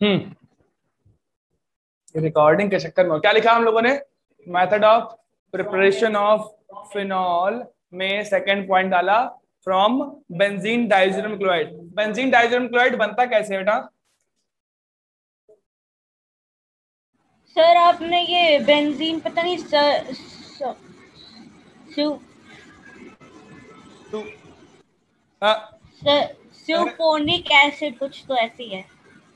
हम्म। Recording के चक्कर में क्या लिखा हम लोगों ने? Method of preparation of phenol में सेकंड पॉइंट डाला from benzene diazonium chloride benzene diazonium chloride बनता कैसे बेटा? सर आपने ये बेंजीन पता नहीं सर सल्फोनिक एसिड कुछ तो ऐसी है।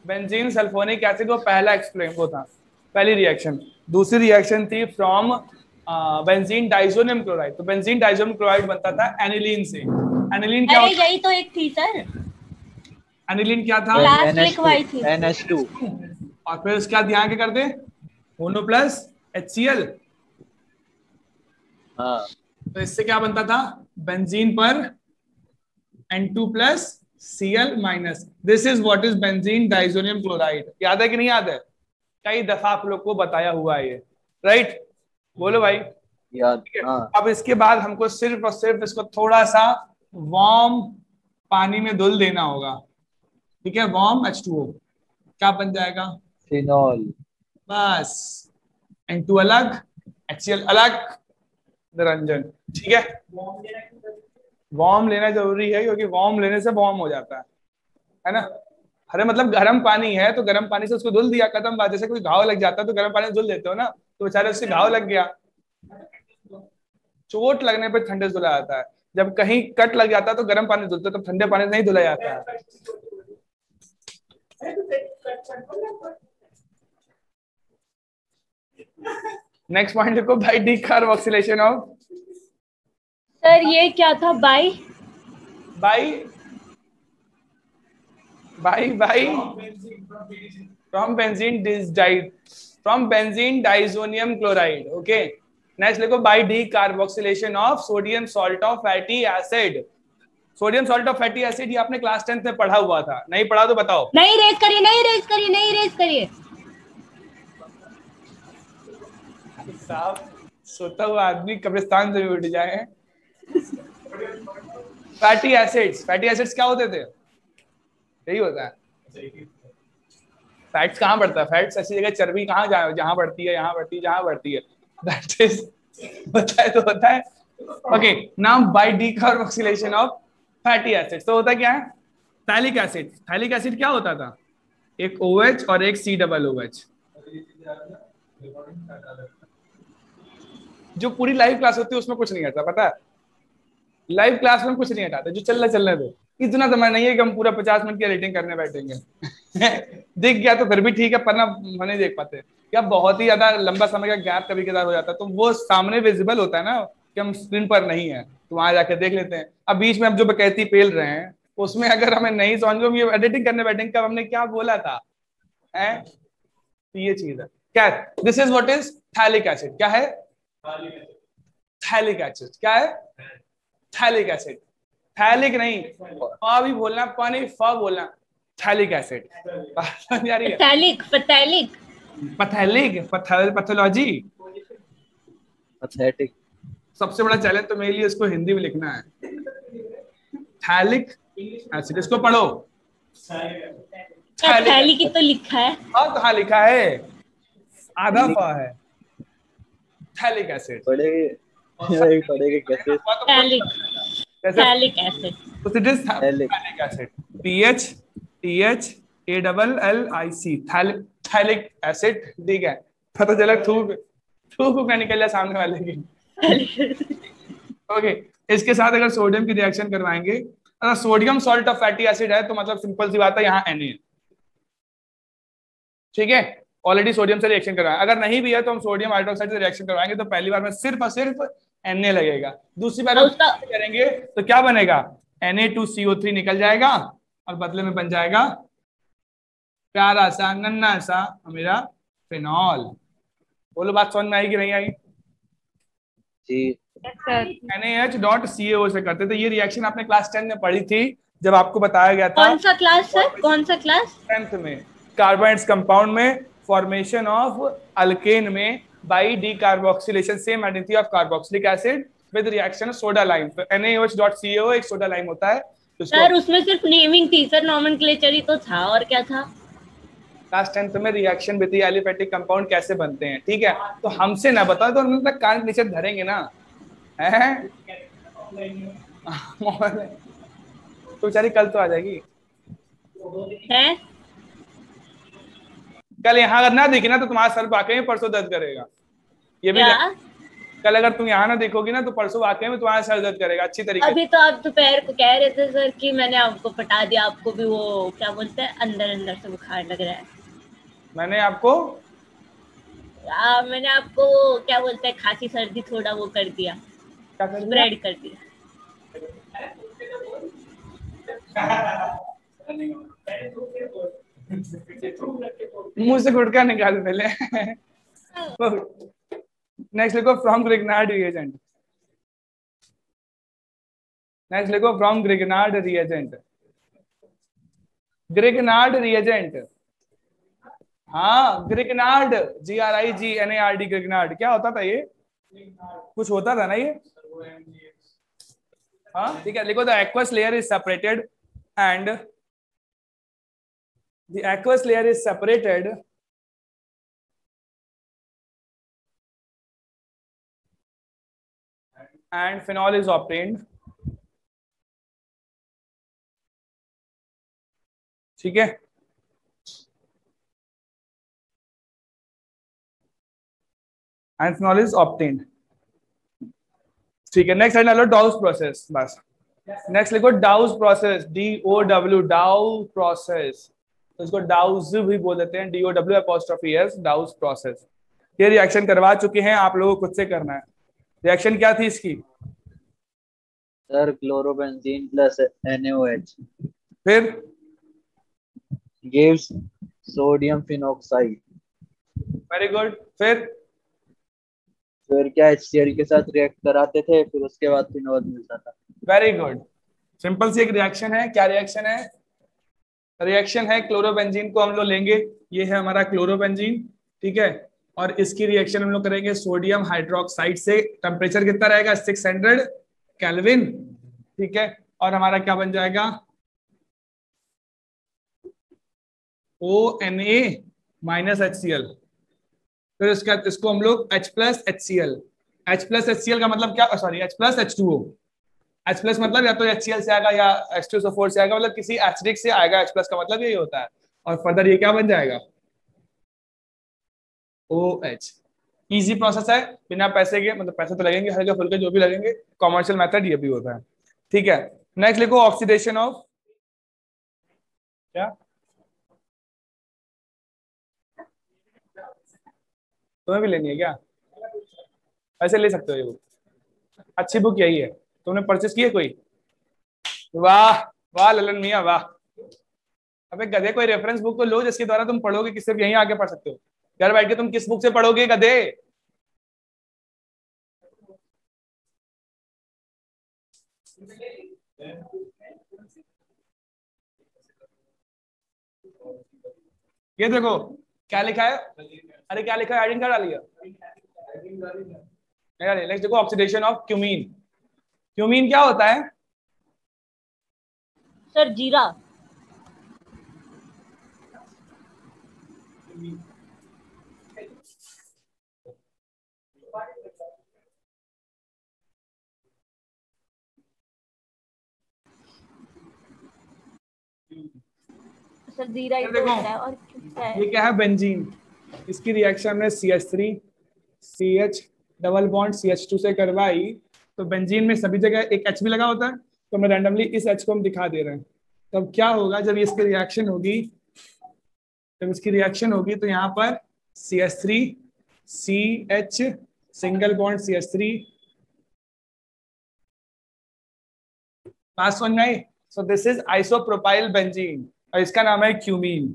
बेंजीन सल्फोनिक एसिड वो पहला एक्सप्लेन वो था। पहली रिएक्शन दूसरी रिएक्शन थी फ्रॉम बेंजीन डाइजोनियम क्लोराइड तो बेंजीन डाइजोनियम क्लोराइड बनता था एनिलीन से। एनिलीन क्या अरे यही तो एक थी सर एनिलीन क्या था? लास्ट लिखवाई थी। NH2 और फिर उसके बाद यहाँ क्या करते? मोनो प्लस HCl हाँ। तो इससे क्या बनता था? बेंजीन पर N2 plus Cl minus this is what is benzene diazonium chloride याद है कि नहीं याद है? कई दफ़ा आप लोग को बताया हुआ है ये। राइट बोलो भाई। याद हाँ? अब इसके बाद हमको सिर्फ़ और सिर्फ़ इसको थोड़ा सा वार्म पानी में धुल देना होगा। ठीक है? वार्म H2O क्या बन जाएगा? फिनॉल बस। N2 अलग HCl अलग निरंजन। ठीक है? वार्म लेना ज़रूरी है, क्योंकि वार्म लेने से वार्म हो जाता है। है ना? अरे मतलब गर्म पानी है तो गर्म पानी से उसको धुल दिया, खत्म बात। जैसे कोई घाव लग जाता है तो गर्म पानी धुल देते हो ना तो बेचारे उससे घाव लग गया। चोट लगने पर ठंडे से धुला जाता है। जब कहीं कट लग जाता है तो गर्म पानी धुलते तो ठंडे पानी से नहीं धुला जाता है। नेक्स्ट पॉइंट देखो भाई डी ऑफ़ सर ये क्या था? By? By? By by? From benzene डिजाइड from benzene diazonium chloride okay? Next लिखो by decarboxylation of sodium salt of fatty acid. Sodium salt of fatty acid ये आपने क्लास टेंथ में पढ़ा हुआ था। नहीं पढ़ा तो बताओ। नहीं रेस करिए नहीं रेस करिए नहीं रेस करिए। साहब सोता हुआ आदमी कब्रिस्तान से भी उठ जाए। फैटी एसिड्स फैटी एसिड्स क्या होते थे? यही होता है। फैट्स कहाँ बढ़ता है? फैट्स ऐसी जगह चर्बी कहाँ जा, जहाँ बढ़ती है, यहाँ बढ़ती है, जहाँ बढ़ती है। दैट इज़ है तो होता है। Okay now by decarboxylation of fatty acids तो होता क्या है? थैलिक एसिड थैलिक एसिड क्या होता था? एक ओ OH और एक सी डबल OH जो पूरी लाइव क्लास होती है, उसमें कुछ नहीं आता, पता है? लाइव क्लास में कुछ नहीं हटाते जो चल रहा चलने दो। इतना समय नहीं है कि हम पूरा पचास मिनट की रेटिंग करने बैठेंगे। दिख गया तो फिर भी ठीक है पर ना हम नहीं देख पाते। क्या बहुत ही ज़्यादा लंबा समय का गैप कभी कदार हो जाता है तो वो सामने विजिबल होता है ना कि हम स्क्रीन पर नहीं है तो वहाँ जाके देख लेते हैं। अब बीच में हम जो बकैती पेल रहे हैं उसमें अगर हमें नहीं समझ में ये एडिटिंग करने बैठेंगे कब हमने क्या बोला था? है? तो ये चीज़ है। क्या this is what is phthalic acid क्या है? थैलिक एसिड क्या है? थैलिक एसिड थैलिक नहीं पा भी बोलना पा नहीं फा बोलना। थैलिक एसिड समझ आ रही है? पैथेलिक पैथेलिक पैथेलिक पैथोलॉजी पैथेटिक सबसे बड़ा चैलेंज तो मेरे लिए इसको हिंदी में लिखना है। थैलिक एसिड इसको पढ़ो। पैथेलिक ही तो लिखा है। हाँ कहाँ लिखा है। आधा पा है। थैलिक एसिड तो. Phthalic acid P H T H A double L I C phthalic acid ठीक है। पता चला थूक थूक का निकल जाए सामने वाले की। ओके इसके साथ अगर सोडियम की रिएक्शन करवाएँगे अगर sodium salt of fatty acid है तो मतलब सिंपल सी बात है यहाँ एन ठीक है? ऑलरेडी सोडियम से रिएक्शन करवाएँ अगर नहीं भी है तो हम सोडियम हाइड्रोक्साइड से रिएक्शन करवाएँगे तो पहली बार में सिर्फ़ और सिर्फ़ एन लगेगा। दूसरी बार करेंगे तो क्या बनेगा? Na2CO3 निकल जाएगा और बदले में बन जाएगा प्यारा सा नन्ना सा मेरा फिनॉल बोलो बात समझ में आई कि नहीं आई? जी। सर NaH डॉट CaO से करते थे। ये रिएक्शन आपने क्लास टेन में पढ़ी थी जब आपको बताया गया था। कौन सा क्लास सर कौन सा क्लास टेंथ में। कार्बोनेट्स कंपाउंड में फॉर्मेशन ऑफ़ अल्केन में by decarboxylation same identity of carboxylic acid with reaction soda lime तो NaOH डॉट CaO एक सोडा लाइम होता है सर उसमें सिर्फ़ नेमिंग थी सर नॉमन ही तो था और क्या था? क्लास टेंथ में रिएक्शन विद एलिफेटिक कंपाउंड कैसे बनते हैं ठीक है? तो हमसे ना बताओ तो हम तक कान नीचे धरेंगे ना है? तो बेचारी कल तो आ जाएगी। है? कल यहाँ अगर ना दिखी ना तो तुम्हारा सर में परसों दर्द करेगा। ये भी? कल अगर तुम यहाँ ना देखोगी ना तो परसों वाकई में तुम्हारा सर दर्द करेगा अच्छी तरीके अभी तो आप दोपहर को कह रहे थे सर कि मैंने आपको पटा दिया आपको भी वो क्या बोलते हैं अंदर अंदर से बुखार लग रहा है। मैंने आपको आ, मैंने आपको क्या बोलते हैं खांसी सर्दी थोड़ा वो कर दिया। क्या कर दिया? स्प्रेड कर दिया। मुँह से गुटका निकाल पहले? नेक्स्ट लिखो फ्रॉम ग्रिगनार्ड रिएजेंट नेक्स्ट लिखो from Grignard reagent Grignard reagent हाँ Grignard G R I G N A R D Grignard क्या होता था ये? कुछ होता था ना ये? हाँ ठीक है लिखो the aqueous layer is separated and the aqueous layer is separated and phenol is obtained. ठीक है? And phenol is obtained. ठीक है नेक्स्ट है डाउस प्रोसेस बस। नेक्स्ट लिखो Dow's process D O W Dow process तो इसको डाउज भी बोल देते हैं D O W apostrophe S Dow's process ये रिएक्शन करवा चुके हैं आप लोगों को खुद से करना है। रिएक्शन क्या थी इसकी? सर क्लोरोबेंजीन प्लस NaOH फिर? Gives sodium phenoxide very good फिर? फिर क्या HCl के साथ रिएक्ट कराते थे? फिर उसके बाद फिनोल मिलता था। वेरी गुड सिंपल सी एक रिएक्शन है। क्या रिएक्शन है? रिएक्शन है क्लोरोबेंजीन को हम लोग लेंगे। ये है हमारा क्लोरोबेंजीन ठीक है? और इसकी रिएक्शन हम लोग करेंगे सोडियम हाइड्रोक्साइड से टेम्परेचर कितना रहेगा? सिक्स हंड्रेड कैलविन ठीक है? और हमारा क्या बन जाएगा? O N A minus H C L फिर इसका इसको हम लोग H plus H C L H plus H C L का मतलब क्या? Sorry H plus H two O H plus मतलब या तो एच सी एल से आएगा या एच टू से आएगा मतलब किसी एसिडिक से आएगा। एच प्लस का मतलब यही होता है। और फर्दर ये क्या बन जाएगा? ओ एच इजी प्रोसेस है, बिना पैसे के मतलब पैसे तो लगेंगे, हल्के फुल्के जो भी लगेंगे कॉमर्शियल मेथड ये भी होता है। ठीक है नेक्स्ट लिखो ऑक्सीडेशन ऑफ़ क्या? तुम्हें भी लेनी है क्या? ऐसे ले सकते हो ये बुक अच्छी बुक यही है। तुमने परचेस किए कोई? वाह वाह ललन मिया, वाह। अबे गधे, कोई रेफरेंस बुक तो लो जिसके द्वारा तुम पढ़ोगे किससे यहीं आगे पढ़ सकते हो। घर बैठ के तुम किस बुक से पढ़ोगे गधे? ये देखो, क्या लिखा है? अरे क्या लिखा है? आइडेंट कार्ड डालिए। नेक्स्ट देखो ऑक्सीडेशन ऑफ़ क्यूमीन क्यूमीन क्या होता है? सर, जीरा। सर जीरा तो देखो, है और है? ये क्या है बेंजीन इसकी रिएक्शन में C H three C H double bond C H two से करवाई तो बेंजीन में सभी जगह एक एच भी लगा होता है तो मैं रैंडमली इस एच को हम दिखा दे रहे हैं। तब क्या होगा जब इसकी रिएक्शन होगी जब इसकी रिएक्शन होगी तो यहाँ पर C H three C H single bond C H three बात समझ में आई so this is isopropyl benzene और इसका नाम है क्यूमीन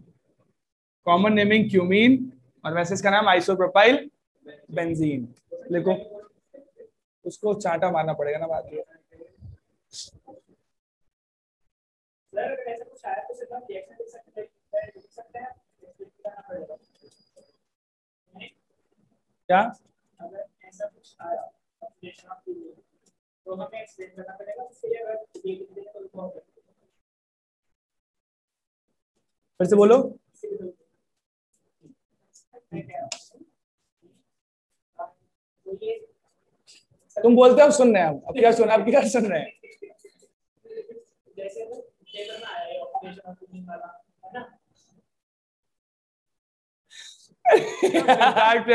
कॉमन नेमिंग क्यूमीन और वैसे इसका नाम आइसोप्रोपाइल बेंजीन लिखो। उसको चांटा मारना पड़ेगा ना बात ये क्या फिर से बोलो। तुम बोलते हो सुन रहे हैं अब क्या सुन, अब क्या सुन रहे हैं?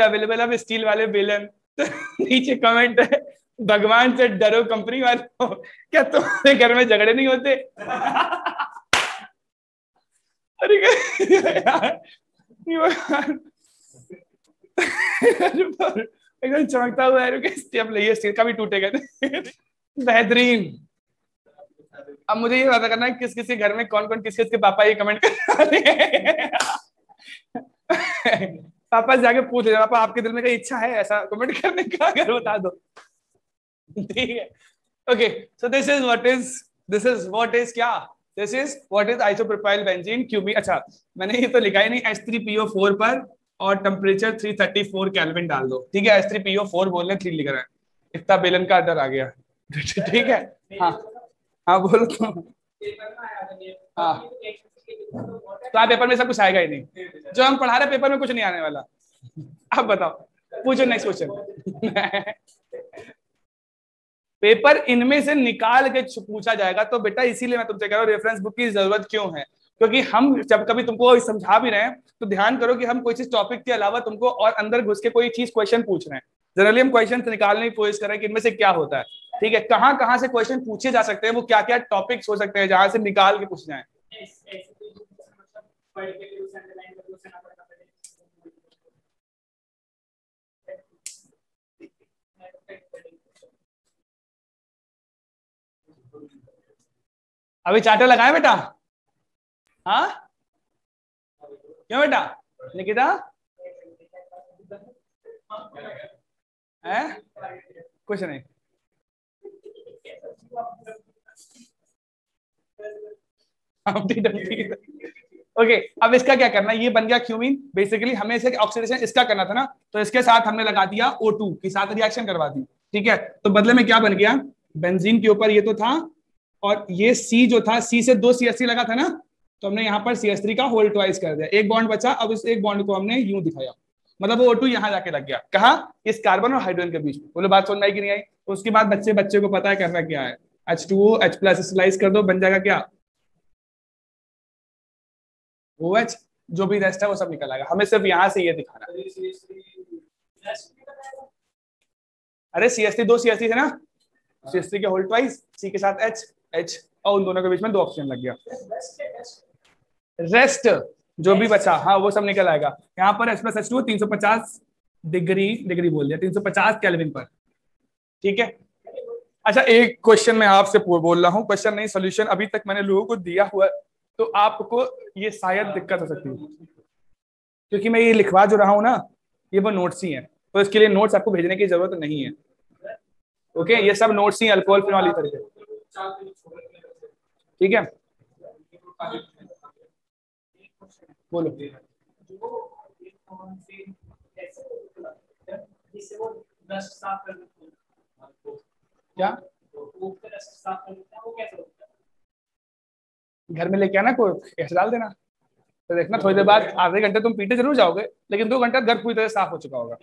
अवेलेबल अब स्टील वाले बेलन नीचे कमेंट है, भगवान से डरो कंपनी वालों। क्या तुम्हारे घर में झगड़े नहीं होते? एकदम चमकता हुआ है स्टेप लिए स्टील का भी टूटेगा बेहतरीन। अब मुझे ये पता करना है, किस किस घर में कौन कौन, किस किस के पापा ये कमेंट कर पापा जाके पूछ ले पापा, आपके दिल में कोई इच्छा है ऐसा कमेंट करने का? अगर बता दो। ठीक है। Okay so this is what is this is what is क्या? This is what is isopropyl benzene QB अच्छा मैंने ये तो लिखा ही नहीं H3PO4 पर और टेम्परेचर 334 केल्विन डाल दो। ठीक है H3PO4 बोलने थ्री लिख रहा है। इतना बेलन का डर आ गया। ठीक है? हाँ। हाँ बोलो तो। हाँ। तो आप पेपर में सब कुछ आएगा ही नहीं। जो हम पढ़ा रहे पेपर में कुछ नहीं आने वाला। आप बताओ। पूछो नेक्स्ट क्वेश्चन पेपर इनमें से निकाल के पूछा जाएगा। तो बेटा, इसीलिए मैं तुमसे कह रहा हूँ रेफरेंस बुक की ज़रूरत क्यों है? क्योंकि हम जब कभी तुमको समझा भी रहे हैं तो ध्यान करो कि हम कोई चीज़ टॉपिक के अलावा तुमको और अंदर घुस के कोई चीज़ क्वेश्चन पूछ रहे हैं। जनरली हम क्वेश्चन निकालने की कोशिश कर रहे हैं कि इनमें से क्या होता है। ठीक है कहाँ कहाँ से क्वेश्चन पूछे जा सकते हैं, वो क्या क्या टॉपिक्स हो सकते हैं, जहाँ से निकाल के पूछ जाए। अभी चार्टर लगाए बेटा? हाँ? क्यों बेटा? निकिता? है? कुछ नहीं। ओके okay, अब इसका क्या करना ये बन गया क्यूमिन बेसिकली हमें इसे ऑक्सीडेशन इसका करना था ना? तो इसके साथ हमने लगा दिया O2 के साथ रिएक्शन करवा दी। ठीक है? तो बदले में क्या बन गया? बेंजीन के ऊपर ये तो था और ये सी जो था सी से दो सी लगा था ना तो हमने यहाँ पर सी एस थ्री का होल ट्वाइस कर दिया। एक बॉन्ड बचा, अब इस एक बॉन्ड को हमने यूँ दिखाया। मतलब वो टू यहाँ जाके लग गया। कहा, इस कार्बन और हाइड्रोजन के बीच में। बोलो, बात सुन आई कि नहीं आई? तो उसके बाद बच्चे बच्चे को पता है करना क्या है। एच टू एच प्लस कर दो, बन जाएगा क्या? ओ एच जो भी रेस्ट है, वो सब निकल आएगा। हमें सिर्फ़ यहाँ से ये दिखाना अरे सी एस टी दो सी एस टी है ना? सी एस टी के होल ट्वाइस सी के साथ एच एच और उन दोनों के बीच में दो ऑप्शन लग गया। रेस्ट जो भी बचा हाँ वो सब निकल आएगा। यहाँ पर एच प्लस एच टू तीन सौ पचास डिग्री डिग्री बोल दिया, तीन सौ पचास कैलविन पर। ठीक है? अच्छा एक क्वेश्चन मैं आपसे बोल रहा हूँ। क्वेश्चन नहीं सोल्यूशन अभी तक मैंने लोगों को दिया हुआ तो आपको ये शायद दिक्कत हो सकती है। क्योंकि मैं ये लिखवा जो रहा हूँ ना, ये वो नोट्स ही है। तो इसके लिए नोट्स आपको भेजने की ज़रूरत नहीं है। ओके ये सब नोट्स ही अल्कोहल फिनॉल तरीके ठीक है? बोलो। क्या? घर में लेके आना कोई? कैसे डाल देना? तो देखना, थोड़ी देर बाद आधे घंटे तुम पीटे ज़रूर जाओगे, लेकिन दो घंटा घर पूरी तरह साफ़ हो चुका होगा।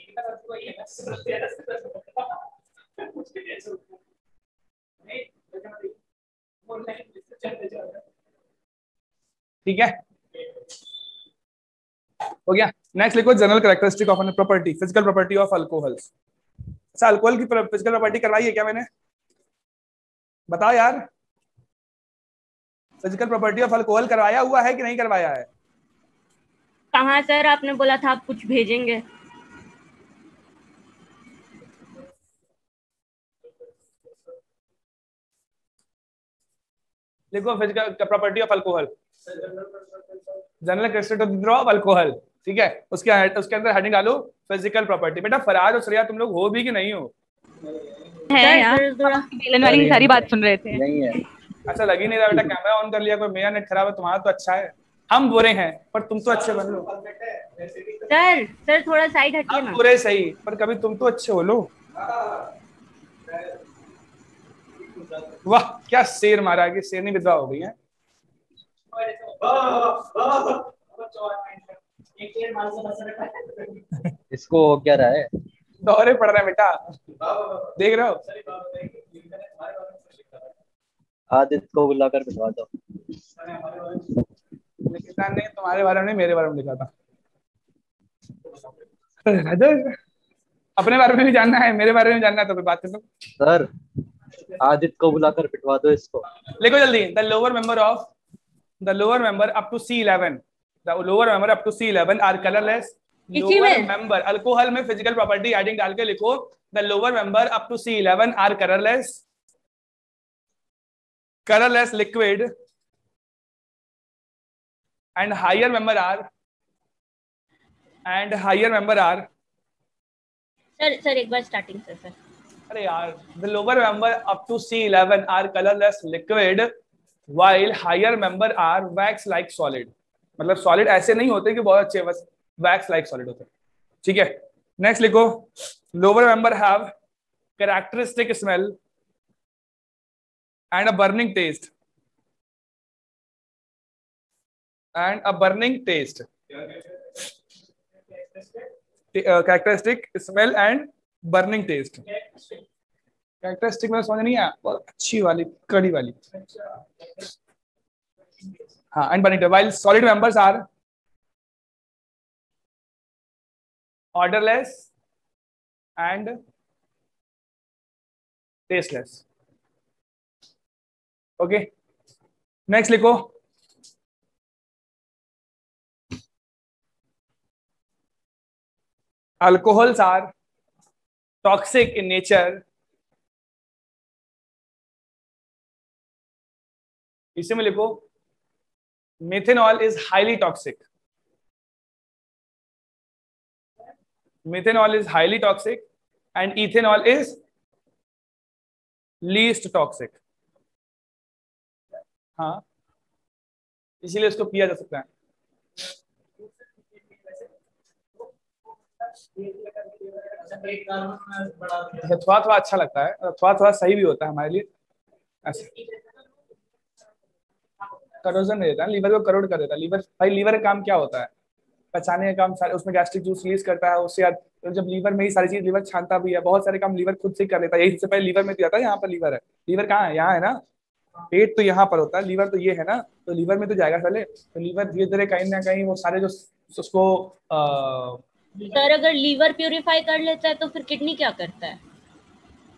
ठीक है? हो गया। नेक्स्ट लिखो general characteristic of property physical property of alcohols अच्छा अल्कोहल की फ़िज़िकल प्रॉपर्टी करवाई है क्या मैंने? बताओ यार। फ़िज़िकल प्रॉपर्टी ऑफ़ अल्कोहल करवाया हुआ है कि नहीं करवाया है? कहा, सर? आपने बोला था आप कुछ भेजेंगे। लिखो physical property of alcohol general characteristic of alcohol ठीक है? उसके उसके अंदर हेडिंग डालो फ़िज़िकल प्रॉपर्टी बेटा फराज और श्रेया तुम लोग हो भी कि नहीं हो? है यार। बेलन वाली सारी बात सुन रहे थे। नहीं है। अच्छा लगी नहीं रहा बेटा कैमरा ऑन कर लिया कोई मेरा नेट खराब है तुम्हारा तो अच्छा है। हम बुरे हैं पर तुम तो अच्छे बन लो सर सर थोड़ा साइड हटिए ना। बुरे सही पर कभी तुम तो अच्छे हो लो। वाह क्या शेर मारा कि शेरनी विधवा हो गई है। इसको क्या रहा है? दौरे पड़ रहा है बेटा। देख रहे हो? आदित्य को बुलाकर बिठवा दो। निकिता ने तुम्हारे बारे में मेरे बारे में लिखा था। अपने बारे में भी जानना है मेरे बारे में जानना है तो बात कर लो सर आदित्य को बुलाकर बिठवा दो इसको। लिखो जल्दी the lower member of the lower member up to C eleven the lower member up to C eleven are colourless lower में? मेंबर अल्कोहल में फ़िज़िकल प्रॉपर्टी एडिंग डाल के लिखो the lower member up to C eleven are colourless colorless liquid and higher member are and higher member are sir sir एक बार starting से sir अरे यार the lower member up to C11 are colorless liquid while higher member are wax like solid मतलब solid ऐसे नहीं होते कि बहुत अच्छे बस wax like solid होते ठीक है नेक्स्ट लिखो lower member have characteristic smell and a burning taste and a burning taste uh, characteristic smell and burning taste. Characteristic में समझ नहीं आया। बहुत अच्छी वाली, कड़ी वाली। हाँ and burning while solid members are odourless and tasteless okay next लिखो। Alcohols are toxic in nature इसी में लिखो methanol is highly toxic methanol is highly toxic and ethanol is least toxic हाँ इसीलिए इसको पिया जा सकता है अच्छा, थोड़ा थोड़ा अच्छा लगता है। थोड़ा थोड़ा सही भी होता है हमारे लिए। ऐसे। करोजन देता, लीवर को करोड़ कर देता। है लीवर भाई, लीवर का काम क्या होता है? पचाने का काम सारे उसमें गैस्ट्रिक जूस रिलीज़ करता है, उससे तो जब लीवर में ही सारी चीज़ लीवर छानता भी है, बहुत सारे काम लीवर खुद से कर लेता है। यही सबसे पहले लीवर में दिया था, यहाँ पर लीवर है। लीवर कहाँ है? यहाँ है ना? पेट तो यहाँ पर होता है, लीवर तो ये है ना? तो लीवर में तो जाएगा पहले। तो लीवर धीरे धीरे कहीं ना कहीं वो सारे जो उसको सर अगर लीवर प्यूरिफाई कर लेता है तो फिर किडनी क्या करता है?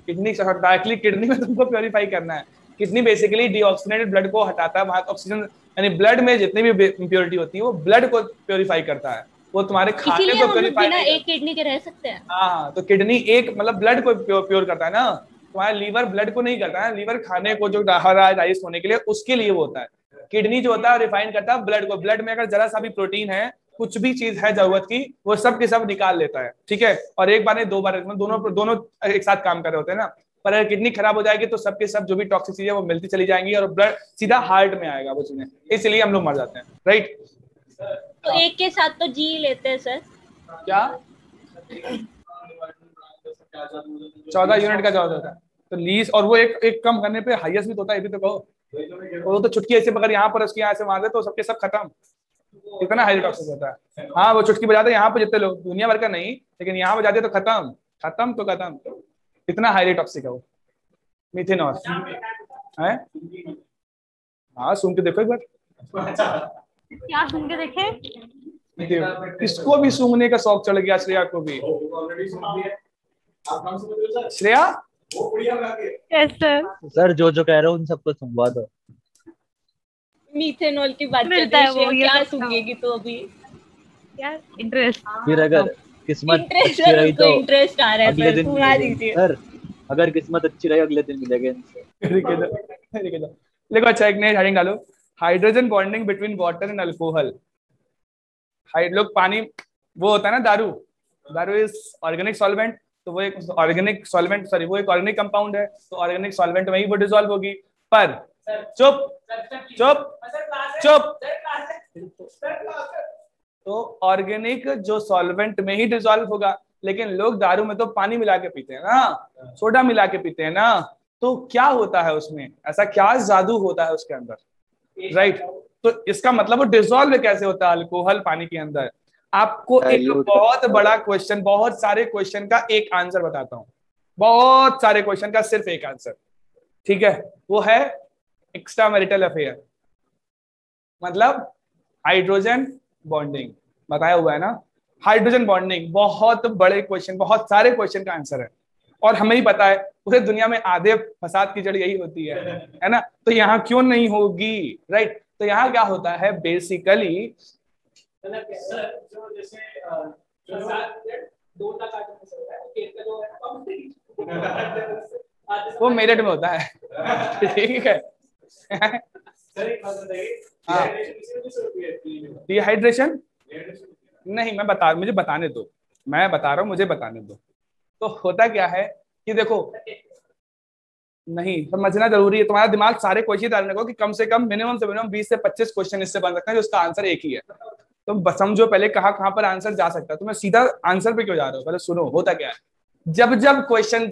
किडनी डायरेक्टली किडनी में तुमको प्योरीफाई करना है। किडनी बेसिकली डीऑक्सीनेटेड ब्लड को हटाता है वहाँ ऑक्सीजन यानी ब्लड में जितनी भी इम्प्योरिटी होती है वो ब्लड को प्योरीफाई करता है। वो तुम्हारे खाने को प्योरीफाई बिना एक किडनी के रह सकते हैं। हाँ तो किडनी एक मतलब ब्लड को प्योर करता है ना। तुम्हारा लीवर ब्लड को नहीं करता है लीवर खाने को जो डाइजेस्ट होने के लिए उसके लिए वो होता है। किडनी जो होता है रिफाइन करता है ब्लड को। ब्लड में अगर जरा सा भी प्रोटीन है कुछ भी चीज़ है ज़रूरत की वो सब के सब निकाल लेता है ठीक है? और एक बार नहीं दो बार मतलब दोनों दोनों एक साथ काम कर रहे होते हैं ना? पर अगर किडनी खराब हो जाएगी तो सबके सब जो भी टॉक्सिक चीज़ें वो मिलती चली जाएँगी और ब्लड सीधा हार्ट में आएगा वो चीज़ें। इसलिए हम लोग मर जाते हैं राइट तो एक के साथ तो जी लेते हैं सर। क्या? चौदह यूनिट का जवाब होता है। तो लीज और वो एक एक कम करने पे हाईएस्ट भी तो होता है ये भी तो कहो। वो तो चुटकी ऐसे अगर यहाँ पर उसके यहाँ से मार दे तो सबके सब खत्म। इतना हाई टॉक्सिक होता है। हाँ वो चुटकी बजाते यहाँ पे जितने लोग दुनिया भर का नहीं लेकिन यहाँ बजाते तो खत्म। खत्म तो खत्म। इतना हाईली टॉक्सिक है वो। मिथेनॉल है? हाँ सुन के देखो एक बार। क्या सुन के देखे? देखो, इसको भी सूंघने का शौक चढ़ गया श्रेया को भी। श्रेया? सर सर जो जो कह रहे हो उन सबको सुनवा दो। मीथेनॉल की बात मिलता है वो, क्या तो सुनेगी तो अभी? यार इंटरेस्ट फिर अगर किस्मत अच्छी रही तो इंटरेस्ट आ रहा है अगले दिन सुना दीजिए। सर अगर किस्मत अच्छी रही अगले दिन मिलेंगे इनसे। देखो अच्छा एक नई हेडिंग डालो। Hydrogen bonding between water and alcohol hide लोग पानी वो होता है ना दारू। दारू इज़ ऑर्गेनिक सॉल्वेंट तो वो एक ऑर्गेनिक सॉल्वेंट सॉरी वो एक ऑर्गेनिक कंपाउंड है तो ऑर्गेनिक सॉल्वेंट में ही वो डिसॉल्व होगी। पर चुप। चुप। चुप। तो ऑर्गेनिक जो सॉल्वेंट में ही डिसॉल्व होगा लेकिन लोग दारू में तो पानी मिला के पीते हैं ना सोडा मिला के पीते हैं ना तो क्या होता है उसमें? ऐसा क्या जादू होता है उसके अंदर? राइट तो इसका मतलब वो डिजोल्व कैसे होता है? अल्कोहल पानी के अंदर। आपको एक बहुत बड़ा क्वेश्चन बहुत सारे क्वेश्चन का एक आंसर बताता हूँ। बहुत सारे क्वेश्चन का सिर्फ़ एक आंसर ठीक है? वो है एक्स्ट्रा मैरिटल अफेयर मतलब हाइड्रोजन बॉन्डिंग बताया हुआ है ना? हाइड्रोजन बॉन्डिंग बहुत बड़े क्वेश्चन बहुत सारे क्वेश्चन का आंसर है। और हमें ही पता है, पूरे दुनिया में आधे फसाद की जड़ यही होती है है ना? तो यहाँ क्यों नहीं होगी राइट तो यहाँ क्या होता है बेसिकली वो मेरिट में होता है, ठीक है? सर एक बात बताइए डिहाइड्रेशन नहीं मैं बता मुझे बताने दो। मैं बता रहा हूँ मुझे बताने दो। तो होता क्या है कि देखो नहीं समझना ज़रूरी है। तुम्हारा दिमाग सारे क्वेश्चन डालने को कि कम से कम मिनिमम से मिनिमम 20 से 25 क्वेश्चन इससे बन सकते हैं जो उसका आंसर एक ही है। तुम बस समझो पहले कहाँ कहाँ पर आंसर जा सकता है। तो मैं सीधा आंसर पे क्यों जा रहा हूँ? पहले सुनो होता क्या है? जब जब क्वेश्चन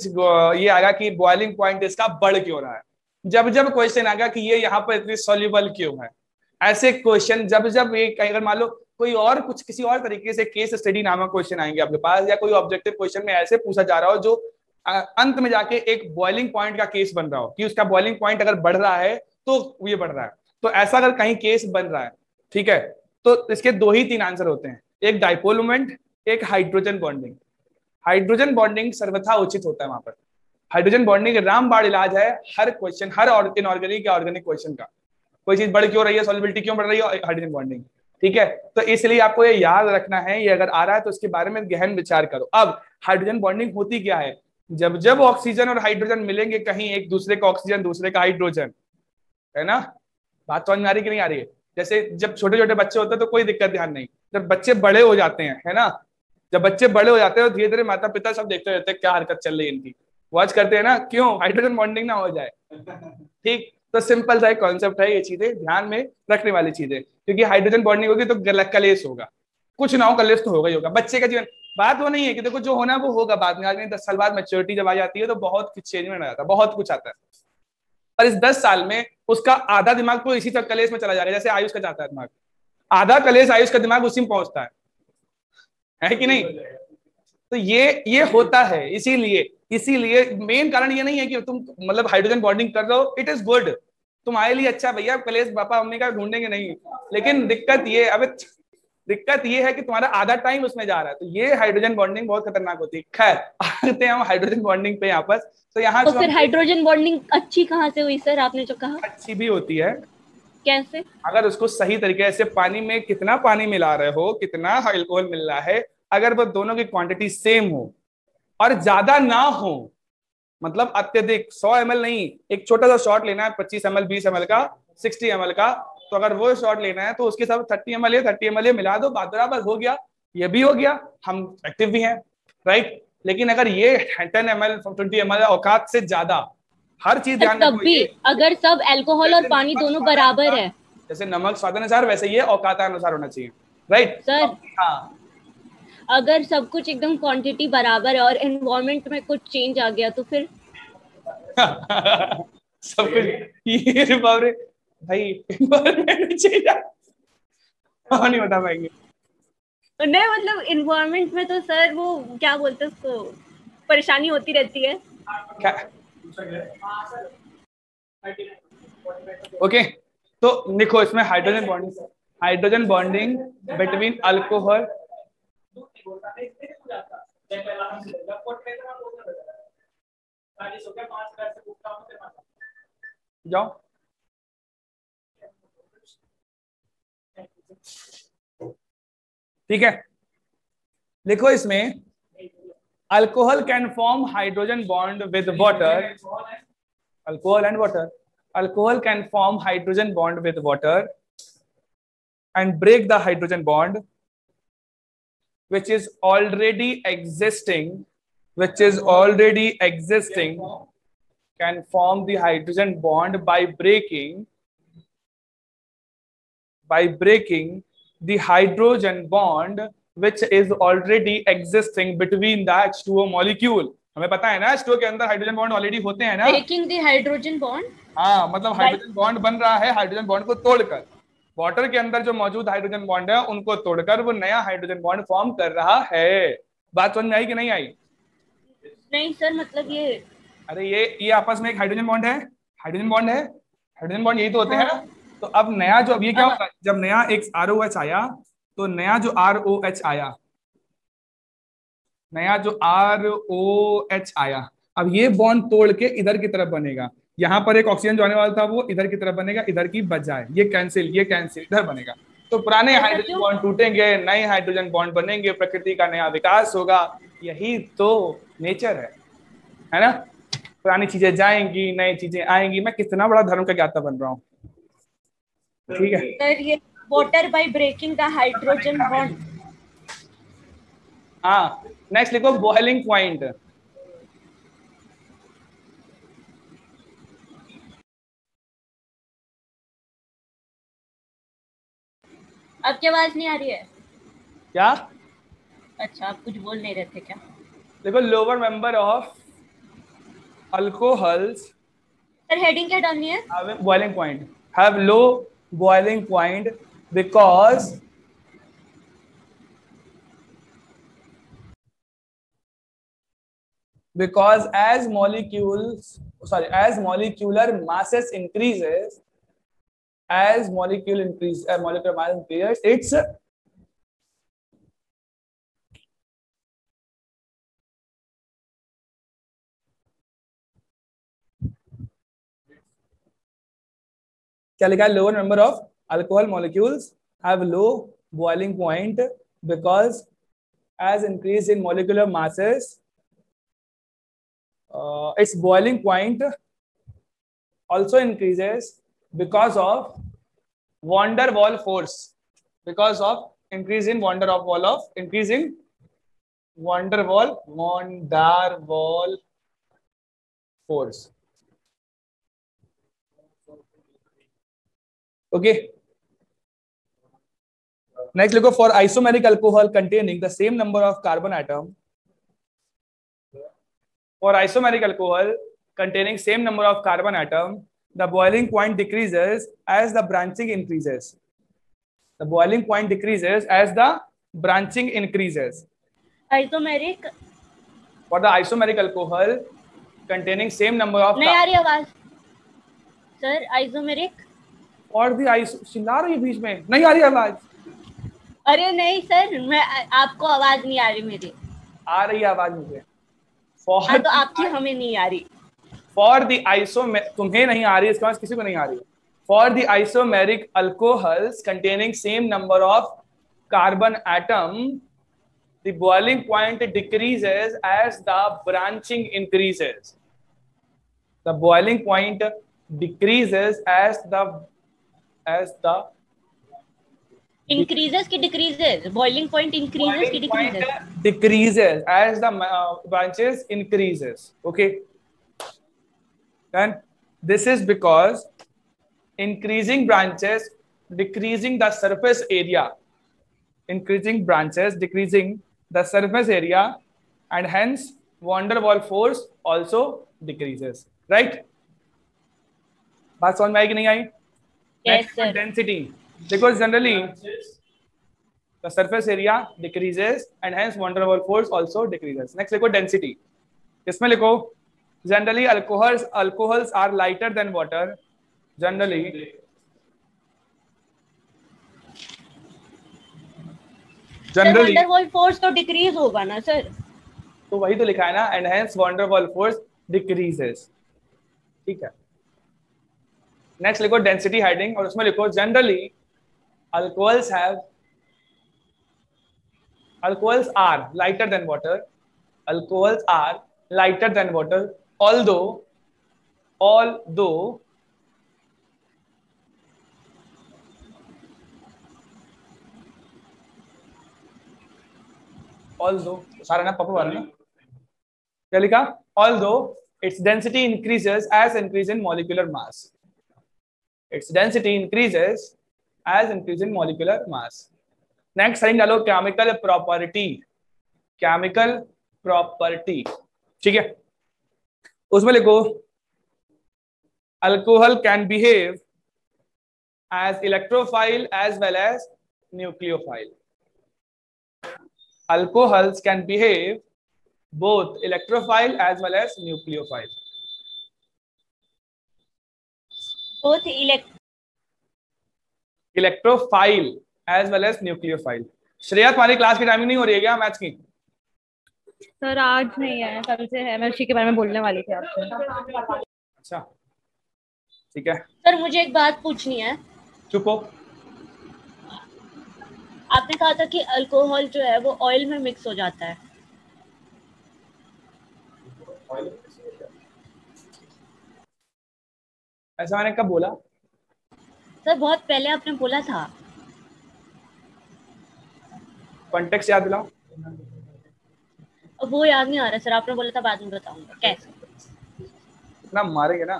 ये आएगा कि बॉइलिंग पॉइंट इसका बढ़ क्यों रहा है? जब जब क्वेश्चन आएगा कि ये यहाँ पर इतनी सोल्यूबल क्यों है? ऐसे क्वेश्चन जब जब ये अगर मान लो कोई और कुछ किसी और तरीके से केस स्टडी नामक क्वेश्चन आएँगे आपके पास, या कोई ऑब्जेक्टिव क्वेश्चन में ऐसे पूछा जा रहा हो जो अंत में जाके एक बॉइलिंग पॉइंट का केस बन रहा हो, कि उसका बॉइलिंग पॉइंट अगर बढ़ रहा है तो ये बढ़ रहा है। तो ऐसा अगर कहीं केस बन रहा है, ठीक है? तो इसके दो ही तीन आंसर होते हैं। एक डाइपोल मोमेंट एक हाइड्रोजन बॉन्डिंग हाइड्रोजन बॉन्डिंग सर्वथा उचित होता है वहाँ पर। हाइड्रोजन बॉन्डिंग रामबाण इलाज है हर क्वेश्चन हर इनऑर्गेनिक या ऑर्गेनिक क्वेश्चन का। कोई चीज़ बढ़ क्यों रही है? सॉलिबिलिटी क्यों बढ़ रही है? हाइड्रोजन बॉन्डिंग ठीक है? तो इसलिए आपको ये याद रखना है, ये अगर आ रहा है तो उसके बारे में गहन विचार करो। अब हाइड्रोजन बॉन्डिंग होती क्या है? जब जब ऑक्सीजन और हाइड्रोजन मिलेंगे कहीं एक दूसरे का ऑक्सीजन दूसरे का हाइड्रोजन है ना? बात समझ में आ रही कि नहीं आ रही है? जैसे जब छोटे छोटे बच्चे होते हैं तो कोई दिक्कत ध्यान नहीं। जब बच्चे बड़े हो जाते हैं, है ना? जब बच्चे बड़े हो जाते हैं तो धीरे धीरे माता पिता सब देखते रहते हैं, क्या हरकत चल रही है इनकी? वॉच करते हैं ना क्यों? हाइड्रोजन बॉन्डिंग ना हो जाए। ठीक? तो सिंपल सा एक कॉन्सेप्ट है ये चीज़ें ध्यान में रखने वाली चीज़ें। क्योंकि हाइड्रोजन बॉन्डिंग होगी तो गलत कलेश होगा। कुछ ना हो कलेस तो होगा ही होगा। बच्चे का जीवन बात वो नहीं है कि देखो जो होना वो होगा बाद में आदमी दस साल बाद मेच्योरिटी जब आ जाती है तो बहुत कुछ चेंज में आ जाता है बहुत कुछ आता है। पर इस दस साल में उसका आधा दिमाग तो इसी तक कलेश में चला जाएगा जैसे आयुष का जाता है दिमाग। आधा कलेश आयुष का दिमाग उसी में पहुँचता है। है कि नहीं? तो ये ये होता है इसीलिए इसीलिए मेन कारण ये नहीं है कि तुम मतलब हाइड्रोजन बॉन्डिंग कर रहे हो इट इज़ गुड तुम्हारे लिए अच्छा भैया कलेश पापा मम्मी का ढूंढेंगे नहीं। लेकिन दिक्कत ये अब दिक्कत ये है कि तुम्हारा आधा टाइम उसमें जा रहा है। तो ये हाइड्रोजन बॉन्डिंग बहुत खतरनाक होती है। खैर आते हैं हम हाइड्रोजन बॉन्डिंग पे यहाँ पर। तो यहाँ तो फिर हाइड्रोजन बॉन्डिंग अच्छी कहाँ से हुई सर आपने जो कहा? अच्छी भी होती है। कैसे? अगर उसको सही तरीके से पानी में कितना पानी मिला रहे हो कितना अल्कोहल मिल रहा है अगर वो दोनों की क्वांटिटी सेम हो और ज़्यादा ना हो मतलब अत्यधिक 100 एम नहीं एक छोटा सा शॉट लेना है 25 एम एल बीस एम का 60 एम का तो अगर वो शॉट लेना है तो उसके साथ 30 एम एल थर्टी एम मिला दो बराबर हो गया ये भी हो गया हम एक्टिव भी हैं राइट लेकिन अगर ये ten M L twenty M L औकात से ज़्यादा हर चीज़ ध्यान तब भी अगर सब एल्कोहल और पानी दोनों बराबर है। जैसे नमक स्वादानुसार वैसे ये औकात अनुसार होना चाहिए राइट सर हाँ। अगर सब कुछ एकदम क्वांटिटी बराबर है और एनवायरनमेंट में कुछ चेंज आ गया तो फिर? सब कुछ ये बाप रे भाई में change आ- हाँ, नहीं बता पाएँगे। नहीं मतलब एनवायरनमेंट में तो सर वो क्या बोलते हैं उसको? परेशानी होती रहती है। क्या? ओके तो लिखो इसमें hydrogen bonding hydrogen bonding between alcohol जाओ। ठीक है। लिखो इसमें alcohol can form hydrogen bond with water alcohol and water alcohol can form hydrogen bond with water and break the hydrogen bond which is already existing which is already existing can form the hydrogen bond by breaking by breaking the hydrogen bond which is already existing between the H2O molecule हमें पता है ना H2O के अंदर hydrogen bond already होते हैं ना breaking the hydrogen bond हाँ मतलब हाइड्रोजन बॉन्ड बन रहा है हाइड्रोजन बॉन्ड को तोड़कर वाटर के अंदर जो मौजूद हाइड्रोजन बॉन्ड है उनको तोड़कर वो नया हाइड्रोजन बॉन्ड फॉर्म कर रहा है। बात समझ में आई कि नहीं आई? नहीं सर मतलब ये अरे ये ये आपस में एक हाइड्रोजन बॉन्ड है। हाइड्रोजन बॉन्ड है। हाइड्रोजन बॉन्ड यही तो होते हैं हाँ। तो अब नया जो अब ये क्या होगा? जब नया एक आर ओ एच आया तो नया जो आर ओ एच आया नया जो आर ओ एच आया अब ये बॉन्ड तोड़ के इधर की तरफ़ बनेगा। यहाँ पर एक ऑक्सीजन जो आने वाला था वो इधर की तरफ़ बनेगा इधर की बजाय। ये कैंसिल ये कैंसिल इधर बनेगा। तो पुराने हाइड्रोजन बॉन्ड टूटेंगे नए हाइड्रोजन बॉन्ड बनेंगे प्रकृति का नया विकास होगा। यही तो नेचर है। है ना? पुरानी चीज़ें जाएँगी नई चीज़ें आएँगी। मैं कितना बड़ा धर्म का ज्ञाता बन रहा हूँ। ठीक है? सर ये water by breaking the hydrogen bond हाँ नेक्स्ट लिखो बॉइलिंग पॉइंट आपकी आवाज़ नहीं आ रही है? क्या? अच्छा आप कुछ बोल नहीं रहे थे क्या? देखो lower member of alcohols sir heading क्या डालनी है? Have boiling point have low boiling point because because as molecules sorry as molecular masses increases as molecule increase uh, molecular mass increases its क्या लिखा है lower number of alcohol molecules have low boiling point because as increase in molecular masses uh, its boiling point also increases because of van der Waal force because of increase in van Waal of increase in van der Waal van der Waal force. Okay. Next look for isomeric alcohol containing the same number of carbon atom. For isomeric alcohol containing same number of carbon atom the boiling point decreases as the branching increases the boiling point decreases as the branching increases isomeric for the isomeric alcohol containing same number of नहीं आ रही आवाज़ sir isomeric और the iso चिल्ला रही है बीच में नहीं आ रही आवाज़ अरे नहीं सर मैं आपको आवाज़ नहीं आ रही मेरी आ रही है आवाज़ मुझे हाँ तो आपकी हमें नहीं आ रही for the isomer तुम्हें नहीं आ रही इसके पास किसी को नहीं आ रही for the isomeric alcohols containing same number of carbon atom the boiling point decreases as the branching increases the boiling point decreases as the as the की डिक्रीजेस बॉइलिंग पॉइंट इंक्रीजेस की boiling point decreases as the uh, branches increases okay then this is because increasing branches decreasing the surface area increasing branches decreasing the surface area and hence van der Waal force also decreases right बात समझ में आई कि नहीं आई yes sir density देखो generally the surface area decreases and hence van der Waal force also decreases. Next लिखो density. इसमें लिखो Generally alcohols alcohols are lighter than water. Generally generally van der Waals force तो decrease होगा ना sir तो वही तो लिखा है ना van der Waal force decreases. ठीक है नेक्स्ट लिखो डेंसिटी हेडिंग और उसमें लिखो generally alcohols have alcohols are lighter than water alcohols are lighter than water although although although सारा ना पापा वाला क्या लिखा although its density increases as increase in molecular mass its density increases as increase in molecular mass next sign डालो chemical property chemical property ठीक है उसमें लिखो alcohol can behave as electrophile as well as nucleophile alcohols can behave both electrophile as well as nucleophile both electrophile as well as nucleophile Shreya तुम्हारी class की timing नहीं हो रही है क्या मैच की? सर आज नहीं है कल से है मैं उसी के बारे में बोलने वाली थी आपसे। अच्छा ठीक है। सर मुझे एक बात पूछनी है। चुप हो। आपने कहा था कि अल्कोहल जो है वो ऑयल में मिक्स हो जाता है। ऐसा मैंने कब बोला? सर बहुत पहले आपने बोला था। कॉन्टेक्स्ट याद दिलाओ। वो याद नहीं आ रहा सर आपने बोला था बाद में बताऊँगा। कैसे? इतना मारेंगे ना।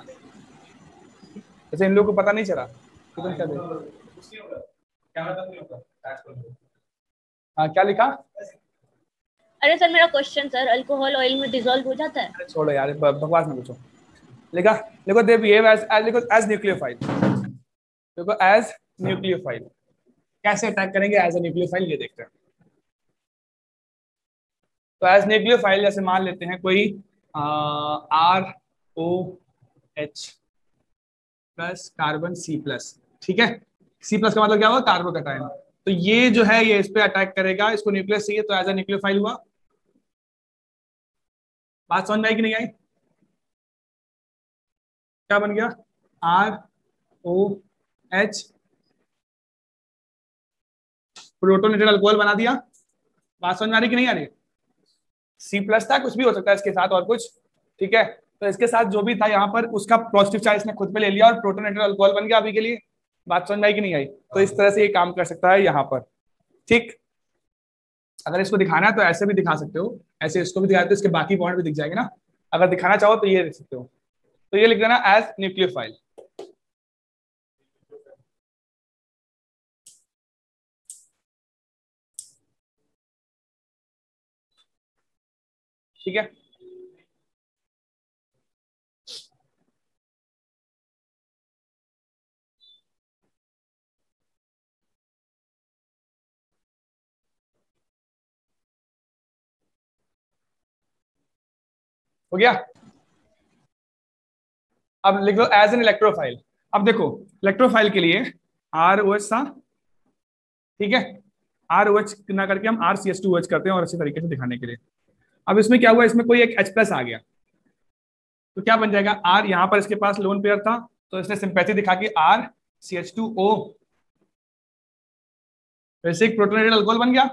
जैसे इन लोगों को पता नहीं चला? कि तुम क्या देख हाँ? क्या लिखा? अरे सर मेरा क्वेश्चन सर अल्कोहल ऑयल में डिसॉल्व हो जाता है। छोड़ो यार बकवास में पूछो। लिखा? देखो दे बिहेव एज लिखो एज न्यूक्लियोफाइल देखो एज न्यूक्लियोफाइल कैसे अटैक करेंगे? एज ए न्यूक्लियोफाइल ये देखते हैं। तो एज न्यूक्लियोफाइल जैसे मान लेते हैं, कोई R O H plus carbon C plus ठीक है? सी प्लस का मतलब क्या हुआ? कार्बोकटायन तो ये जो है, ये इस पर अटैक करेगा, इसको न्यूक्लियस चाहिए तो एज ए न्यूक्लियोफाइल हुआ। बात समझ में आई कि नहीं आई? क्या बन गया? R O H protonated alcohol बना दिया। बात समझ में आ रही कि नहीं आ रही? सी प्लस था, कुछ भी हो सकता है इसके साथ और कुछ, ठीक है? तो इसके साथ जो भी था यहाँ पर, उसका पॉजिटिव चार्ज इसने खुद पे ले लिया और प्रोटोनेटेड अल्कोहल बन गया अभी के लिए। बात समझ में आई कि नहीं आई? तो इस तरह से ये काम कर सकता है यहाँ पर। ठीक? अगर इसको दिखाना है तो ऐसे भी दिखा सकते हो। ऐसे इसको भी दिखाते तो इसके बाकी पॉइंट भी दिख जाएँगे ना। अगर दिखाना चाहो तो ये लिख सकते हो। तो ये लिख देना एज न्यूक्लियोफाइल ठीक है? हो गया? अब लिख लो एज एन इलेक्ट्रोफाइल अब देखो इलेक्ट्रोफाइल के लिए आर ओ एच था, ठीक है? आर ओ एच ना करके हम R C S two H करते हैं और अच्छे तरीके से दिखाने के लिए। अब इसमें क्या हुआ? इसमें कोई एक एच प्लस आ गया। तो क्या बन जाएगा? आर यहाँ पर इसके पास लोन पेयर था तो इसने सिंपैथी दिखा के R C H two O वैसे एक प्रोटोनेटेड अल्कोहल बन गया,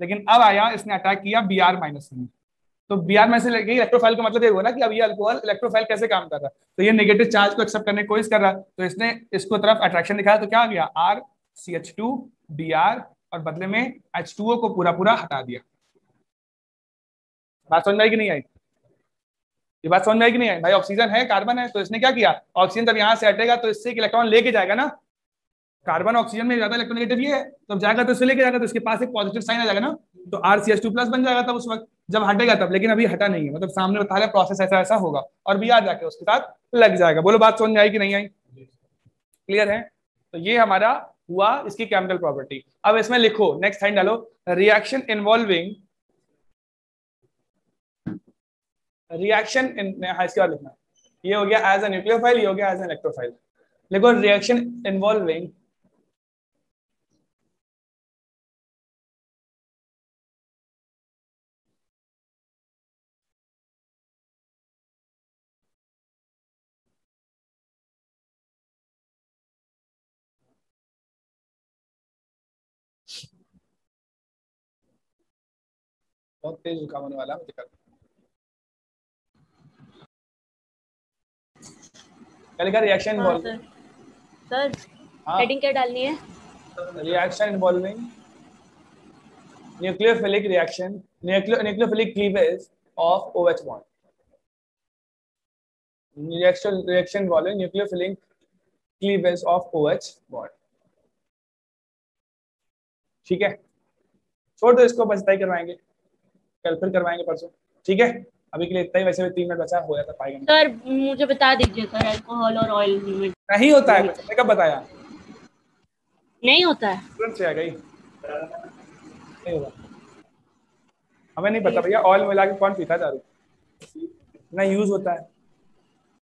लेकिन अब आया, इसने अटैक किया बी आर माइनस में। तो बी आर माइनस लेके इलेक्ट्रोफाइल का मतलब ये हुआ ना कि अब ये अल्कोहल इलेक्ट्रोफाइल कैसे काम कर रहा है? तो ये नेगेटिव चार्ज को एक्सेप्ट करने की कोशिश कर रहा तो इसने इसको तरफ़ अट्रैक्शन दिखाया तो क्या आ गया? R C H two B R और बदले में एच टू ओ को पूरा पूरा हटा दिया। बात समझ में आई कि नहीं आई? ये बात समझ में आई कि नहीं आई? भाई ऑक्सीजन है कार्बन है तो इसने क्या किया? ऑक्सीजन जब यहाँ से हटेगा तो इससे इलेक्ट्रॉन लेके जाएगा ना? कार्बन ऑक्सीजन में ज़्यादा इलेक्ट्रोनेगेटिव ये है, तब जाएगा तो इससे लेके जाएगा तो इसके पास एक पॉजिटिव साइन आ जाएगा ना? तो R C S two plus बन जाएगा तब उस वक्त, जब हटेगा तब, लेकिन अभी हटा नहीं है। मतलब सामने बता रहे प्रोसेस ऐसा ऐसा होगा, और भी आ जाके उसके साथ लग जाएगा। बोलो, बात समझ में आई कि नहीं आई? क्लियर है? तो ये हमारा हुआ इसकी केमिकल प्रॉपर्टी अब इसमें लिखो नेक्स्ट साइन डालो। रिएक्शन इन्वॉल्विंग रिएक्शन इसके बाद लिखना। ये हो गया एज ए न्यूक्लियोफाइल ये हो गया एज एन इलेक्ट्रोफाइल लिखो रिएक्शन इन्वॉल्विंग बहुत तेज जुकाम होने वाला मुझे कल। पहले का रिएक्शन बोल सर। हेडिंग हाँ। क्या डालनी है? Reaction involving nucleophilic reaction nucleophilic cleavage of OH bond reaction reaction involving nucleophilic cleavage of OH bond ठीक है? छोड़ दो इसको बस तय करवाएँगे। कल फिर करवाएँगे परसों। ठीक है? अभी के लिए इतना ही वैसे भी तीन मिनट बचा हो जाता पाएगा। सर मुझे बता दीजिए सर अल्कोहल और ऑयल में नहीं होता है मैंने कब बताया? नहीं होता है। तुरंत से आ गई। नहीं होगा। हमें नहीं पता भैया ऑयल मिला के कौन पीता दारू? ना यूज़ होता है।